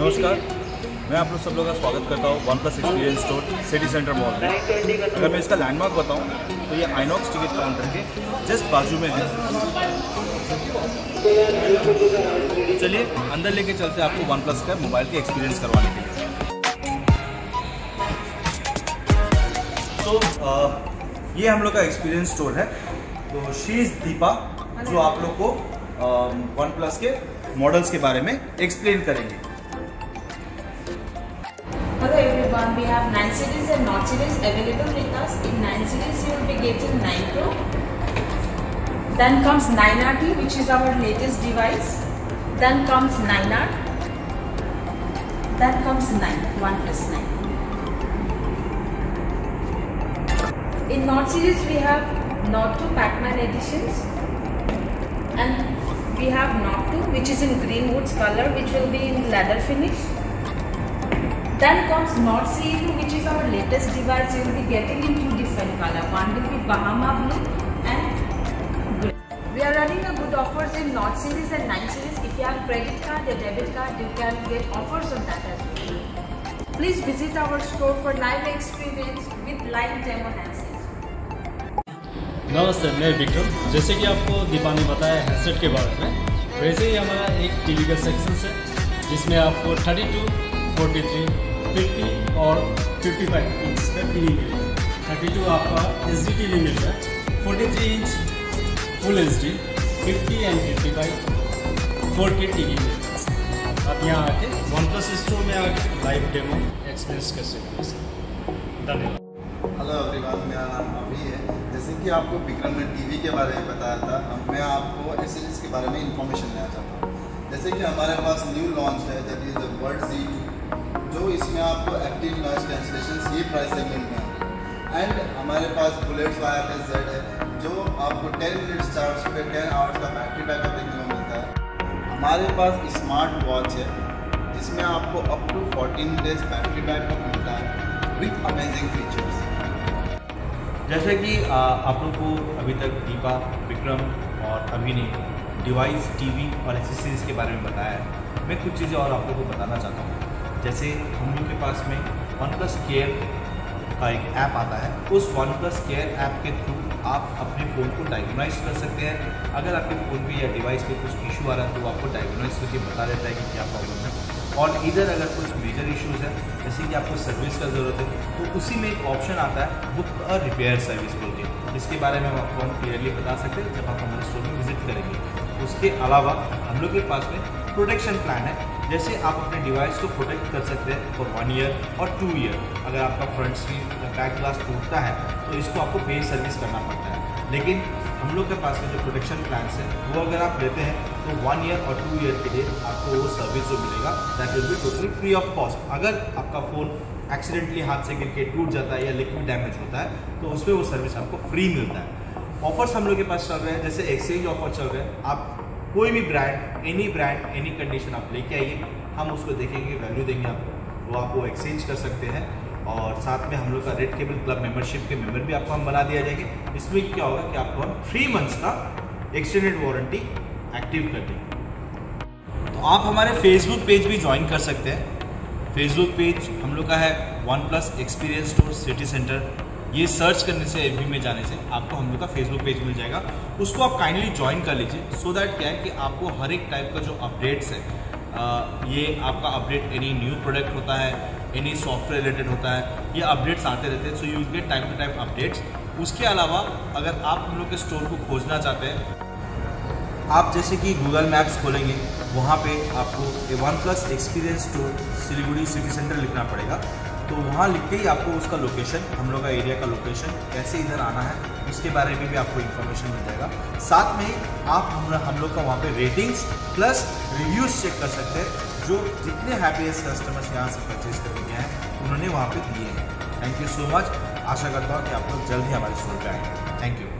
नमस्कार। मैं आप लोग सब लोग का स्वागत करता हूँ OnePlus experience store city centre mall में। अगर मैं इसका लैंडमार्क बताऊँ तो ये आइनॉक्स टिकट काउंटर के जस्ट बाजू में है। चलिए, अंदर लेके चलते हैं आपको वन प्लस का मोबाइल के एक्सपीरियंस करवाने के लिए। तो ये हम लोग का एक्सपीरियंस स्टोर है। तो शी इज़ दीपा जो आप लोग को वन प्लस के मॉडल्स के बारे में एक्सप्लेन करेंगे। Hello everyone, we have 9 series and Note series available with us. In 9 series you will be getting 9 Pro. Then comes 9RT which is our latest device. Then comes 9R. Then comes 9, 1 plus 9. In Note series we have Note 2 Pac-Man editions. And we have Note 2 which is in green woods color which will be in leather finish. Then comes Note CE2 which is our latest device. You will be getting in two different color. One will be Bahama blue and grey. We are running a good offers in Note series and 9 series. If you have credit card or debit card, you can get offers on that as well. Please visit our store for live experience with live demo handsets. नमस्ते मैं विक्रम जैसे कि आपको दीपा ने बताया handset के बारे में वैसे ही हमारा एक टीवी का सेक्शन है जिसमें आपको 32, 43, 50 और 55 इंच का टी वी मिलेगा थर्टी टू आपका एच डी टी वी मिल रहा है। Forty three inch full H D fifty and fifty five four K T V मिल रहा आप यहाँ आके वन प्लस स्टोर में आके लाइव डेमो एक्सपीरियंस कर सकते हैं। धन्यवाद। हेलो एवरीवन मेरा नाम अभी है। जैसे कि आपको विक्रम ने टीवी के बारे में बताया था, अब मैं आपको एस के बारे में इंफॉर्मेशन देना चाहता हूँ। जैसे कि हमारे पास न्यू लॉन्च है that is the word G जो इसमें आपको एक्टिव नॉइस कैंसिलेशन ये प्राइस सेगमेंट में है। एंड हमारे पास बुलेट बुलेट्स वायरलेस जेड है, जो आपको 10 मिनट्स चार्ज पे 10 आवर्स का बैटरी बैकअप देखने को मिलता है। हमारे पास स्मार्ट वॉच है, जिसमें आपको up to 14 days battery backup मिलता है विथ अमेजिंग फीचर्स जैसे कि आप लोग को अभी तक दीपा, विक्रम और अभी ने डिवाइस टीवी और एसेसरीज के बारे में बताया है। मैं कुछ चीज़ें और आप लोग को बताना चाहता हूँ। जैसे हम लोग के पास में वन प्लस केयर का एक ऐप आता है, उस वन प्लस केयर ऐप के थ्रू आप अपने फ़ोन को डायग्नोनाइज कर सकते हैं। अगर आपके फ़ोन पे या डिवाइस पे कुछ इशू आ रहा है तो आपको डायग्नोनाइज करके बता देता है कि क्या प्रॉब्लम है। और इधर अगर कुछ मेजर इश्यूज़ है, जैसे कि आपको सर्विस का ज़रूरत है तो उसी में एक ऑप्शन आता है बुक अ रिपेयर सर्विस बोल के इसके बारे में हम आपको हम क्लियरली बता सकते हैं जब आप हमारे स्टोर में विज़िट करेंगे। उसके अलावा हम लोग के पास में प्रोटेक्शन प्लान है। जैसे आप अपने डिवाइस को प्रोटेक्ट कर सकते हैं फॉर वन ईयर और टू ईयर अगर आपका फ्रंट स्क्रीन या बैक ग्लास टूटता है तो इसको आपको पे सर्विस करना पड़ता है। लेकिन हम लोग के पास में जो प्रोटेक्शन प्लान है, वो अगर आप लेते हैं तो वन ईयर और टू ईयर के लिए आपको वो सर्विस जो मिलेगा that will be totally free of cost अगर आपका फ़ोन एक्सीडेंटली हाथ से गिर के टूट जाता है या लिक्विड डैमेज होता है तो उसमें वो सर्विस आपको फ्री मिलता है। ऑफर्स हम लोग के पास चल रहे हैं, जैसे एक्सचेंज ऑफ़र चल रहे हैं। आप कोई भी brand any brand any condition आप लेके आइए, हम उसको देखेंगे वैल्यू देंगे आपको। वो आप वो एक्सचेंज कर सकते हैं और साथ में हम लोग का रेड केबल क्लब मेंबरशिप के मेंबर भी आपको हम बना दिया जाएँगे। इसमें क्या होगा कि आपको हम थ्री मंथ्स का एक्सटेंडेड वारंटी एक्टिव कर देंगे। तो आप हमारे फेसबुक पेज भी ज्वाइन कर सकते हैं। फेसबुक पेज हम लोग का है OnePlus experience tour city centre ये सर्च करने से एफ़ में जाने से आपको हम लोग का फेसबुक पेज मिल जाएगा। उसको आप काइंडली ज्वाइन कर लीजिए सो दैट क्या है कि आपको हर एक टाइप का जो अपडेट्स है आ, ये आपका अपडेट एनी न्यू प्रोडक्ट होता है एनी सॉफ्टवेयर रिलेटेड होता है ये अपडेट्स आते रहते हैं so you get time to time updates उसके अलावा अगर आप हम लोग के स्टोर को खोजना चाहते हैं आप जैसे कि गूगल मैप्स खोलेंगे वहाँ पे आपको a OnePlus experience store Siliguri city centre लिखना पड़ेगा। तो वहाँ लिख के ही आपको उसका लोकेशन हम लोग का एरिया का लोकेशन कैसे इधर आना है, उसके बारे में भी आपको इन्फॉर्मेशन मिल जाएगा। साथ में आप हम हम लोग का वहाँ पे रेटिंग्स प्लस रिव्यूज़ चेक कर सकते हैं, जो जितने हैप्पीएस्ट कस्टमर्स यहाँ से परचेज करके गए हैं, उन्होंने वहाँ पर दिए हैं। थैंक यू सो मच आशा करता हूँ कि आप लोग जल्द ही हमारे स्टोर पर आएँगे। Thank you